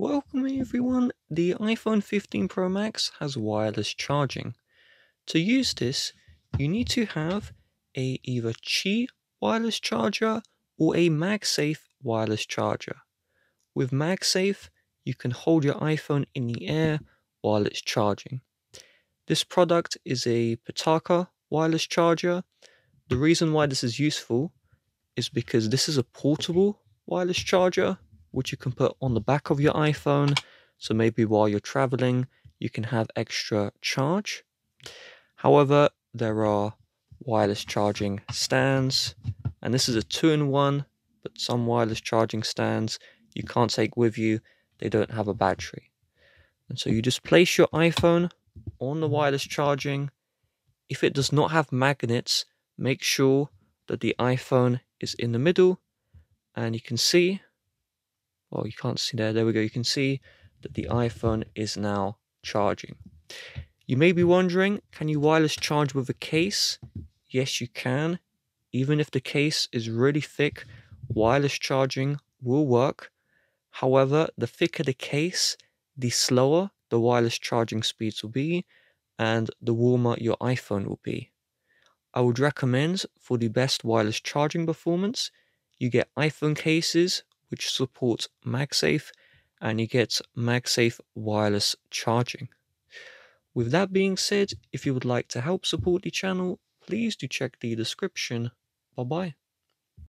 Welcome everyone. The iPhone 15 Pro Max has wireless charging. To use this, you need to have a either Qi wireless charger or a MagSafe wireless charger. With MagSafe, you can hold your iPhone in the air while it's charging. This product is a Pitaka wireless charger. The reason why this is useful is because this is a portable wireless charger which you can put on the back of your iPhone. So maybe while you're traveling, you can have extra charge. However, there are wireless charging stands, and this is a two in one, but some wireless charging stands you can't take with you, they don't have a battery. And so you just place your iPhone on the wireless charging. If it does not have magnets, make sure that the iPhone is in the middle, and you can see well you can't see there. There we go. You can see that the iphone is now charging. You may be wondering can you wireless charge with a case? Yes you can. Even if the case is really thick wireless charging will work. However the thicker the case the slower the wireless charging speeds will be and the warmer your iphone will be. I would recommend for the best wireless charging performance you get iphone cases which supports MagSafe and you get MagSafe wireless charging. With that being said, if you would like to help support the channel, please do check the description. Bye bye.